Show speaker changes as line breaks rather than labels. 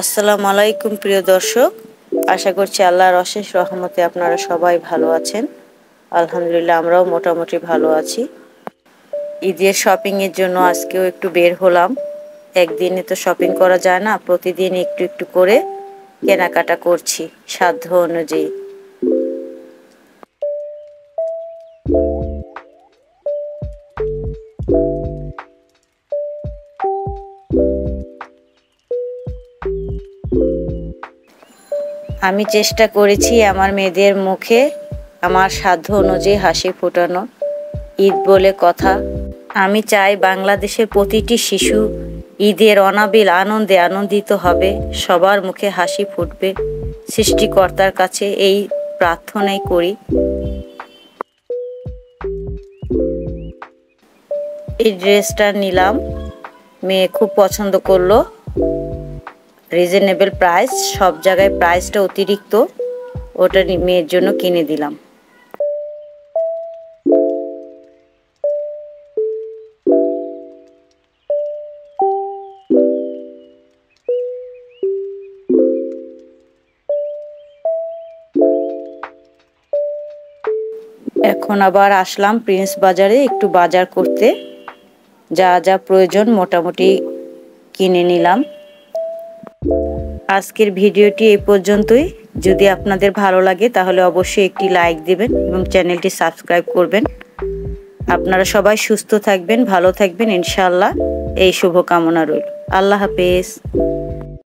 আসসালামু আলাইকুম, প্রিয় দর্শক। আশা করছি আল্লাহর অশেষ রহমতে আপনারা সবাই ভালো আছেন। আলহামদুলিল্লাহ, আমরাও মোটামুটি ভালো আছি। ঈদের শপিংয়ের জন্য আজকেও একটু বের হলাম। একদিনে তো শপিং করা যায় না, প্রতিদিন একটু একটু করে কেনাকাটা করছি। সাধ্য অনুযায়ী। আমি চেষ্টা করেছি আমার মেয়েদের মুখে আমার সাধ্য অনুযায়ী হাসি ফোটানো, ঈদ বলে কথা। আমি চাই বাংলাদেশের প্রতিটি শিশু ঈদের অনাবিল আনন্দে আনন্দিত হবে, সবার মুখে হাসি ফুটবে। সৃষ্টিকর্তার কাছে এই প্রার্থনাই করি। এই ড্রেসটা নিলাম, মেয়ে খুব পছন্দ করল। রিজনেবল প্রাইস সব জায়গায় প্রাইসটা অতিরিক্ত, ওটা মেয়ের জন্য কিনে দিলাম। এখন আবার আসলাম প্রিন্স বাজারে একটু বাজার করতে। যা যা প্রয়োজন মোটামুটি কিনে নিলাম। আজকের ভিডিওটি এই পর্যন্তই। যদি আপনাদের ভালো লাগে, তাহলে অবশ্যই একটি লাইক দেবেন এবং চ্যানেলটি সাবস্ক্রাইব করবেন। আপনারা সবাই সুস্থ থাকবেন, ভালো থাকবেন ইনশাল্লাহ এই শুভকামনা রইল। আল্লাহ হাফেজ।